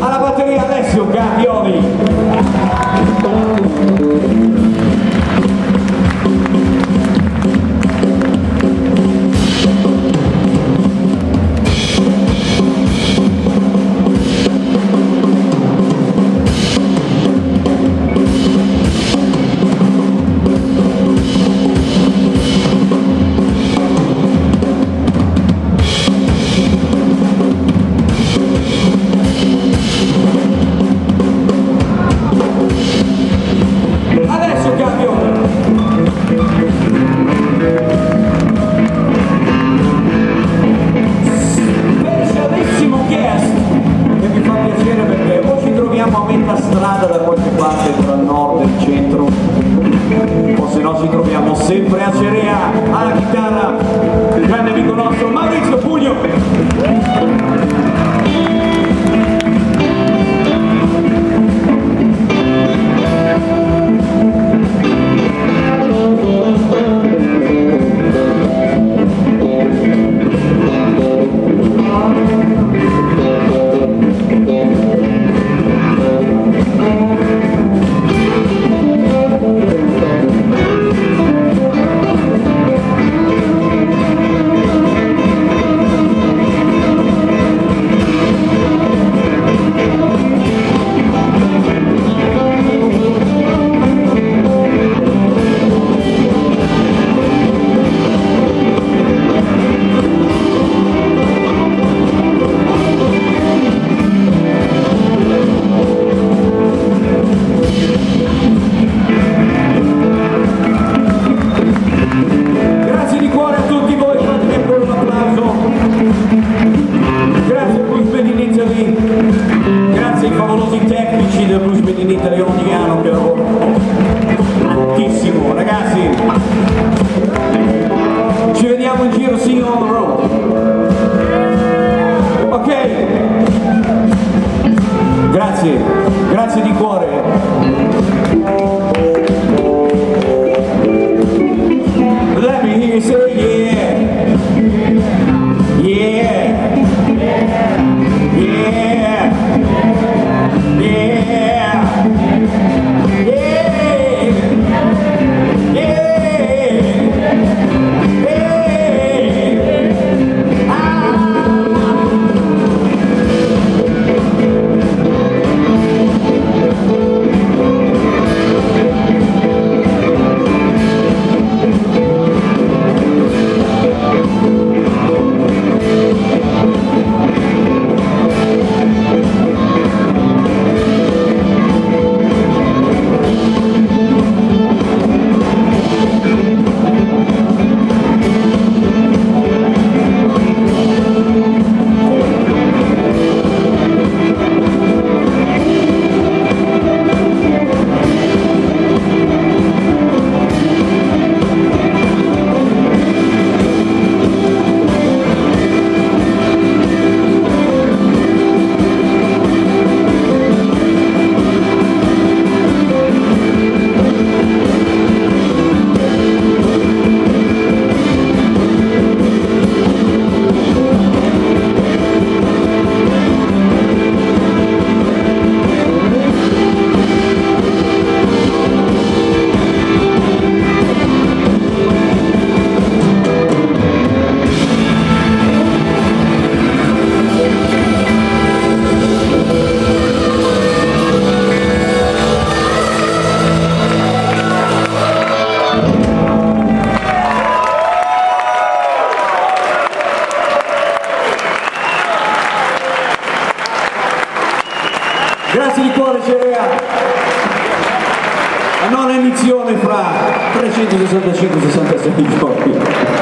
Alla batteria Alessio Gavioli. centro. O se no ci troviamo sempre a Cerea per lui venire in Italia però Lega la nona edizione fra 365-66 giorni.